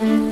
Mm-hmm.